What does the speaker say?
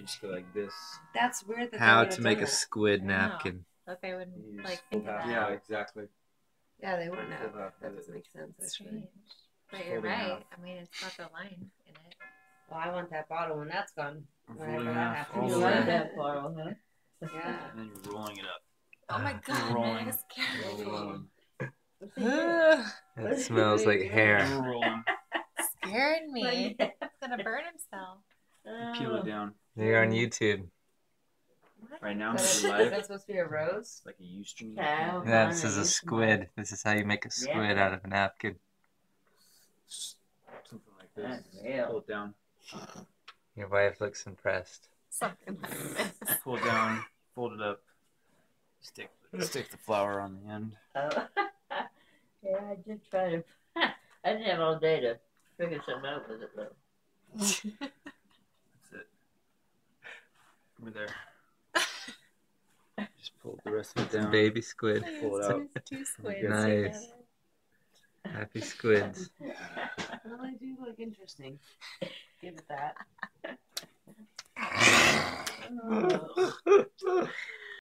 you just go like this. That's weird. That How to make a that. squid napkin. That they wouldn't You like think of that. Yeah, exactly. Yeah, they wouldn't have. That doesn't make sense. It's strange. But you're right. half. I mean, it's got the line in it. Well, I want that bottle when that's gone. Whenever Folding that happens. all You the like way. that bottle, huh? Yeah. And then you're rolling it up. Oh my god, rolling. that scared Rolling. me. It smells like hair. Rolling. scared me. He's gonna burn himself. Peel it oh. down. You're on mm. YouTube. What? Right now, Is we're that, is live. that supposed to be a rose? Like a U-string. Cow. Yeah, this is a squid. This is how you make a squid Yeah. out of a napkin. Something like this. That's real. Pull it down. Your wife looks impressed. Something like this. Pull it down. Fold it up. Stick stick the flower on the end. Oh. yeah, I did try to. I didn't have all day to figure something out with it though. That's. Over there. Just pull the rest of it down. baby squid. Pull it out. Two squids Nice. Happy squids. Well, they do look interesting. Give it that.